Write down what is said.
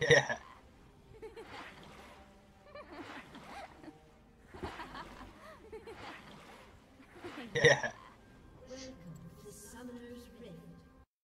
Yeah. Yeah.